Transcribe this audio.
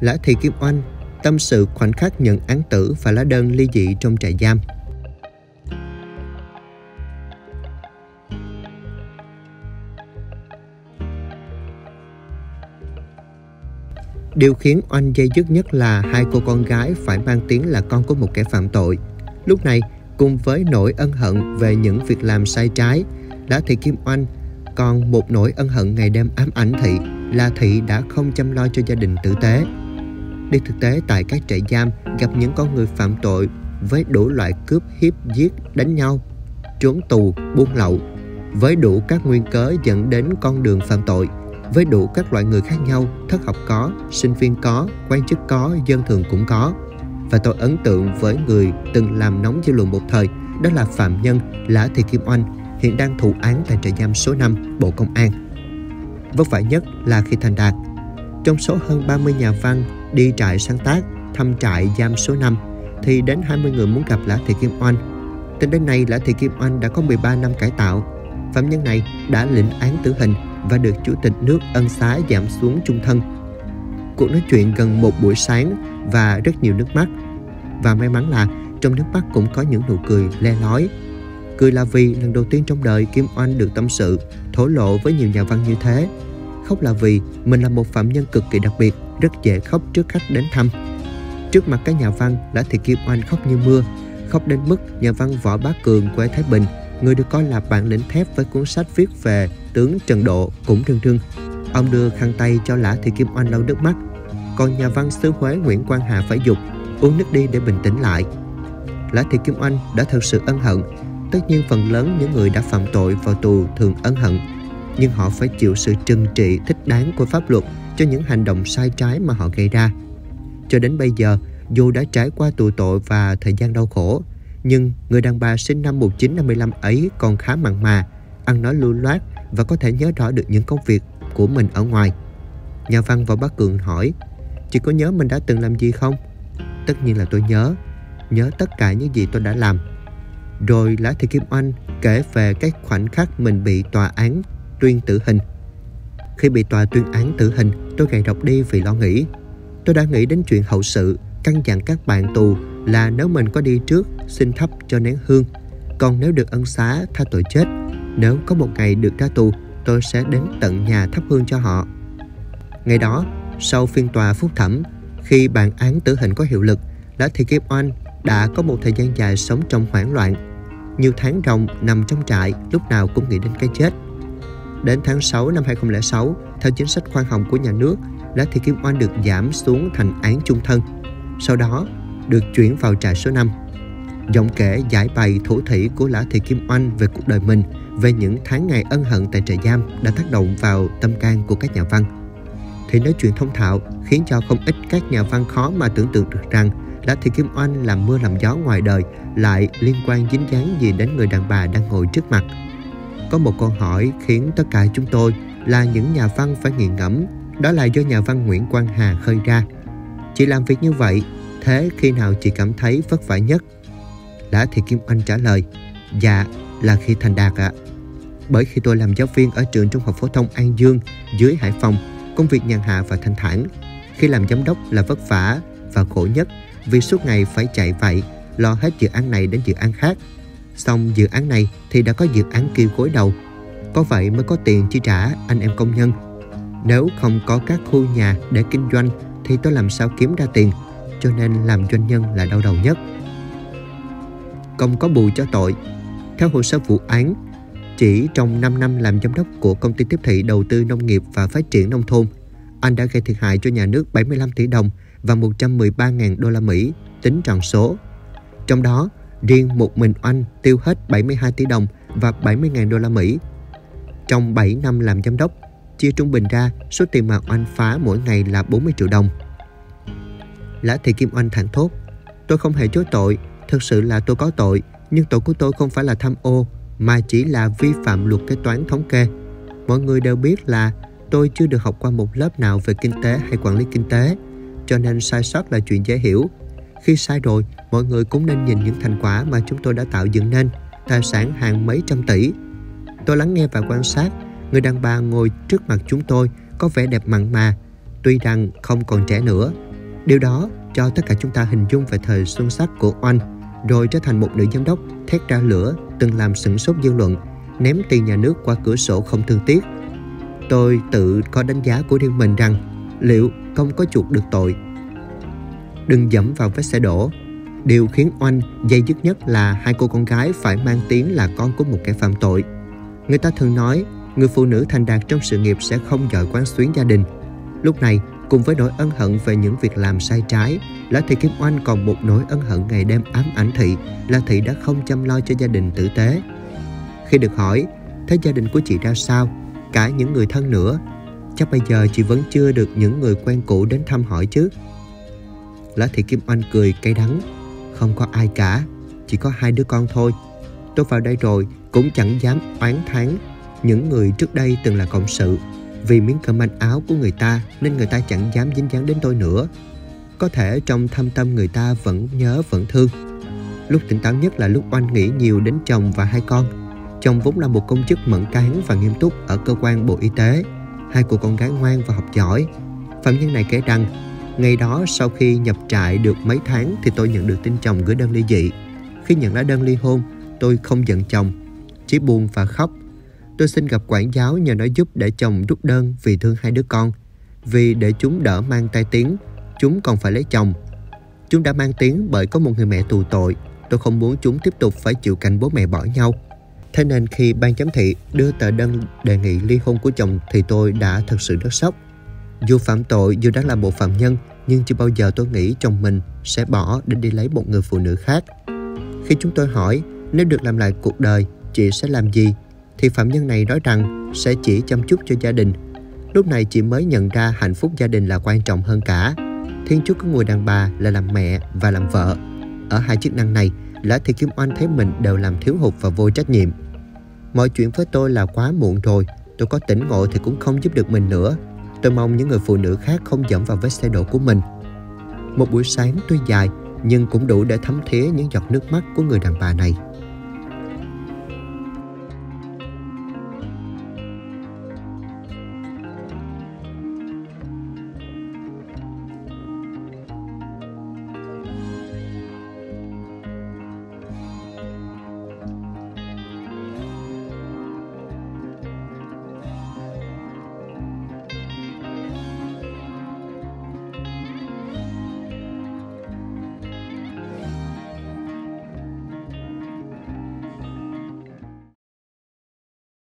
Lã Thị Kim Oanh tâm sự khoảnh khắc nhận án tử và lá đơn ly dị trong trại giam. Điều khiến Oanh dây dứt nhất là hai cô con gái phải mang tiếng là con của một kẻ phạm tội. Lúc này, cùng với nỗi ân hận về những việc làm sai trái, đã Thị Kim Oanh còn một nỗi ân hận ngày đêm ám ảnh Thị là Thị đã không chăm lo cho gia đình tử tế. Đi thực tế tại các trại giam gặp những con người phạm tội với đủ loại cướp hiếp giết đánh nhau, trốn tù, buôn lậu, với đủ các nguyên cớ dẫn đến con đường phạm tội – với đủ các loại người khác nhau, thất học có, sinh viên có, quan chức có, dân thường cũng có. Và tôi ấn tượng với người từng làm nóng dư luận một thời, đó là phạm nhân Lã Thị Kim Oanh, hiện đang thụ án tại trại giam số 5, Bộ Công an. Vất vả nhất là khi thành đạt. Trong số hơn 30 nhà văn đi trại sáng tác, thăm trại giam số 5, thì đến 20 người muốn gặp Lã Thị Kim Oanh. Tính đến nay, Lã Thị Kim Oanh đã có 13 năm cải tạo. Phạm nhân này đã lĩnh án tử hình và được Chủ tịch nước ân xá giảm xuống chung thân. Cuộc nói chuyện gần một buổi sáng và rất nhiều nước mắt. Và may mắn là trong nước mắt cũng có những nụ cười le lói. Cười là vì lần đầu tiên trong đời Kim Oanh được tâm sự, thổ lộ với nhiều nhà văn như thế. Khóc là vì mình là một phạm nhân cực kỳ đặc biệt, rất dễ khóc trước khách đến thăm. Trước mặt các nhà văn, Lã Thị Kim Oanh khóc như mưa, khóc đến mức nhà văn Võ Bá Cường quê Thái Bình người được coi là bản lĩnh thép với cuốn sách viết về tướng Trần Độ cũng rưng rưng. Ông đưa khăn tay cho Lã Thị Kim Oanh lau nước mắt, còn nhà văn xứ Huế Nguyễn Quang Hà phải dục uống nước đi để bình tĩnh lại. Lã Thị Kim Oanh đã thật sự ân hận. Tất nhiên phần lớn những người đã phạm tội vào tù thường ân hận, nhưng họ phải chịu sự trừng trị thích đáng của pháp luật cho những hành động sai trái mà họ gây ra. Cho đến bây giờ, dù đã trải qua tù tội và thời gian đau khổ, nhưng người đàn bà sinh năm 1955 ấy còn khá mặn mà, ăn nói lưu loát và có thể nhớ rõ được những công việc của mình ở ngoài. Nhà văn Võ Bá Cường hỏi, chị có nhớ mình đã từng làm gì không? Tất nhiên là tôi nhớ, nhớ tất cả những gì tôi đã làm. Rồi Lã Thị Kim Oanh kể về các khoảnh khắc mình bị tòa án tuyên tử hình. Khi bị tòa tuyên án tử hình, tôi gầy đọc đi vì lo nghĩ. Tôi đã nghĩ đến chuyện hậu sự, căn dặn các bạn tù là nếu mình có đi trước xin thắp cho nén hương. Còn nếu được ân xá tha tội chết nếu có một ngày được ra tù tôi sẽ đến tận nhà thắp hương cho họ. Ngày đó sau phiên tòa phúc thẩm khi bản án tử hình có hiệu lực Lã Thị Kim Oanh đã có một thời gian dài sống trong hoảng loạn. Nhiều tháng ròng nằm trong trại lúc nào cũng nghĩ đến cái chết đến tháng 6 năm 2006 theo chính sách khoan hồng của nhà nước Lã Thị Kim Oanh được giảm xuống thành án chung thân sau đó được chuyển vào trại số 5. Giọng kể giải bày thủ thủy của Lã Thị Kim Oanh về cuộc đời mình, về những tháng ngày ân hận tại trại giam đã tác động vào tâm can của các nhà văn. Thì nói chuyện thông thạo khiến cho không ít các nhà văn khó mà tưởng tượng được rằng Lã Thị Kim Oanh làm mưa làm gió ngoài đời lại liên quan dính dáng gì đến người đàn bà đang ngồi trước mặt. Có một câu hỏi khiến tất cả chúng tôi là những nhà văn phải nghiền ngẫm, đó là do nhà văn Nguyễn Quang Hà khơi ra. Chị làm việc như vậy Thế khi nào chị cảm thấy vất vả nhất? Lã Thị Kim Anh trả lời Dạ là khi thành đạt ạ Bởi khi tôi làm giáo viên ở trường trung học phổ thông An Dương dưới Hải Phòng Công việc nhàn hạ và thanh thản Khi làm giám đốc là vất vả và khổ nhất Vì suốt ngày phải chạy vậy Lo hết dự án này đến dự án khác Xong dự án này thì đã có dự án kêu gối đầu Có vậy mới có tiền chi trả anh em công nhân Nếu không có các khu nhà để kinh doanh Thì tôi làm sao kiếm ra tiền cho nên làm doanh nhân là đau đầu nhất. Công có bù cho tội. Theo hồ sơ vụ án, chỉ trong 5 năm làm giám đốc của công ty tiếp thị đầu tư nông nghiệp và phát triển nông thôn, anh đã gây thiệt hại cho nhà nước 75 tỷ đồng và 113.000 đô la Mỹ tính tròn số. Trong đó, riêng một mình anh tiêu hết 72 tỷ đồng và 70.000 đô la Mỹ. Trong 7 năm làm giám đốc, chia trung bình ra, số tiền mà anh phá mỗi ngày là 40 triệu đồng. Lã Thị Kim Oanh thẳng thốt Tôi không hề chối tội Thực sự là tôi có tội Nhưng tội của tôi không phải là tham ô Mà chỉ là vi phạm luật kế toán thống kê Mọi người đều biết là Tôi chưa được học qua một lớp nào về kinh tế hay quản lý kinh tế Cho nên sai sót là chuyện dễ hiểu khi sai rồi Mọi người cũng nên nhìn những thành quả mà chúng tôi đã tạo dựng nên Tài sản hàng mấy trăm tỷ Tôi lắng nghe và quan sát Người đàn bà ngồi trước mặt chúng tôi Có vẻ đẹp mặn mà Tuy rằng không còn trẻ nữa Điều đó cho tất cả chúng ta hình dung về thời xuân sắc của Oanh, rồi trở thành một nữ giám đốc thét ra lửa từng làm sửng sốt dư luận, ném tiền nhà nước qua cửa sổ không thương tiếc. Tôi tự có đánh giá của riêng mình rằng liệu không có chuộc được tội. Đừng dẫm vào vết xe đổ. Điều khiến Oanh dây dứt nhất là hai cô con gái phải mang tiếng là con của một kẻ phạm tội. Người ta thường nói người phụ nữ thành đạt trong sự nghiệp sẽ không giỏi quán xuyến gia đình. Lúc này, cùng với nỗi ân hận về những việc làm sai trái, Lã Thị Kim Oanh còn một nỗi ân hận ngày đêm ám ảnh Thị là Thị đã không chăm lo cho gia đình tử tế. Khi được hỏi, thế gia đình của chị ra sao, cả những người thân nữa, chắc bây giờ chị vẫn chưa được những người quen cũ đến thăm hỏi chứ. Lã Thị Kim Oanh cười cay đắng, không có ai cả, chỉ có hai đứa con thôi. Tôi vào đây rồi cũng chẳng dám oán thán những người trước đây từng là cộng sự vì miếng cơm manh áo của người ta nên người ta chẳng dám dính dáng đến tôi nữa. Có thể trong thâm tâm người ta vẫn nhớ vẫn thương. Lúc tỉnh táo nhất là lúc oanh nghĩ nhiều đến chồng và hai con. Chồng vốn là một công chức mẫn cán và nghiêm túc ở cơ quan Bộ Y tế. Hai cô con gái ngoan và học giỏi. Phạm nhân này kể rằng, ngày đó sau khi nhập trại được mấy tháng thì tôi nhận được tin chồng gửi đơn ly dị. Khi nhận lá đơn ly hôn, tôi không giận chồng, chỉ buồn và khóc Tôi xin gặp quản giáo nhờ nó giúp để chồng rút đơn vì thương hai đứa con. Vì để chúng đỡ mang tai tiếng, chúng còn phải lấy chồng. Chúng đã mang tiếng bởi có một người mẹ tù tội. Tôi không muốn chúng tiếp tục phải chịu cảnh bố mẹ bỏ nhau. Thế nên khi ban giám thị đưa tờ đơn đề nghị ly hôn của chồng thì tôi đã thật sự rất sốc. Dù phạm tội, dù đã là một phạm nhân, nhưng chưa bao giờ tôi nghĩ chồng mình sẽ bỏ để đi lấy một người phụ nữ khác. Khi chúng tôi hỏi nếu được làm lại cuộc đời, chị sẽ làm gì thì phạm nhân này nói rằng sẽ chỉ chăm chút cho gia đình. Lúc này chị mới nhận ra hạnh phúc gia đình là quan trọng hơn cả. Thiên Chúa có người đàn bà là làm mẹ và làm vợ. Ở hai chức năng này, Lã Thị Kim Oanh thấy mình đều làm thiếu hụt và vô trách nhiệm. Mọi chuyện với tôi là quá muộn rồi, tôi có tỉnh ngộ thì cũng không giúp được mình nữa. Tôi mong những người phụ nữ khác không dẫm vào vết xe đổ của mình. Một buổi sáng tuy dài, nhưng cũng đủ để thấm thía những giọt nước mắt của người đàn bà này.